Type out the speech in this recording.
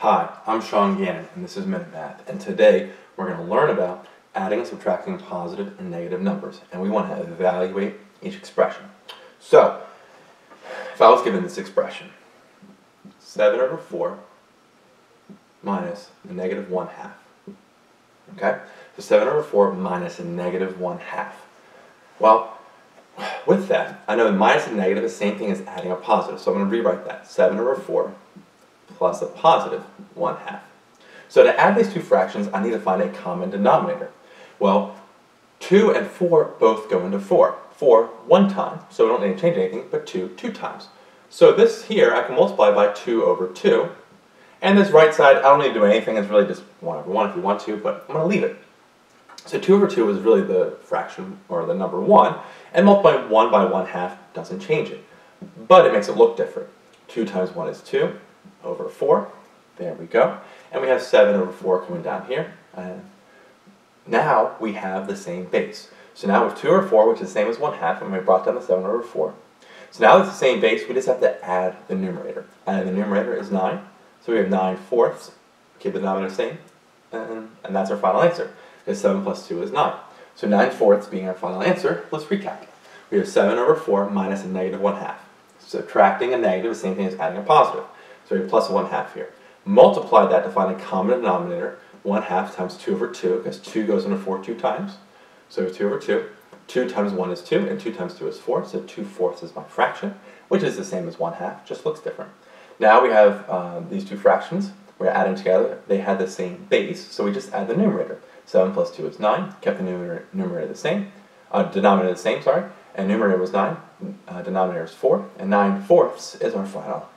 Hi, I'm Sean Gannon, and this is Minute Math. And today we're going to learn about adding and subtracting positive and negative numbers, and we want to evaluate each expression. So, if I was given this expression, 7 over 4 minus a negative 1 half. Okay? So 7 over 4 minus a negative 1 half. Well, with that, I know minus and negative is the same thing as adding a positive. So I'm going to rewrite that. 7 over 4 plus a positive 1 half. So to add these two fractions, I need to find a common denominator. Well, 2 and 4 both go into 4. 4 one time, so we don't need to change anything, but 2 two times. So this here, I can multiply by 2 over 2. And this right side, I don't need to do anything. It's really just 1 over 1 if you want to, but I'm going to leave it. So 2 over 2 is really the fraction, or the number 1, and multiplying 1 by 1 half doesn't change it. But it makes it look different. 2 times 1 is 2 over 4. There we go. And we have 7 over 4 coming down here. And now we have the same base. So now we have 2 over 4, which is the same as 1 half, and we brought down the 7 over 4. So now it's the same base, we just have to add the numerator. And the numerator is 9. So we have 9 fourths. Keep the denominator the same. And, and that's our final answer. Because 7 plus 2 is 9. So 9 fourths being our final answer, let's recap. We have 7 over 4 minus a negative 1 half. Subtracting a negative is the same thing as adding a positive. So we have plus 1 half here. Multiply that to find a common denominator. 1 half times 2 over 2, because 2 goes into 4 two times. So we have 2 over 2. 2 times 1 is 2, and 2 times 2 is 4, so 2 fourths is my fraction, which is the same as 1 half, just looks different. Now we have um, these two fractions. We're adding together. They had the same base, so we just add the numerator. 7 plus 2 is 9, kept the numerator, numerator the same, uh, denominator the same, sorry, and numerator was 9, uh, denominator is 4, and 9 fourths is our final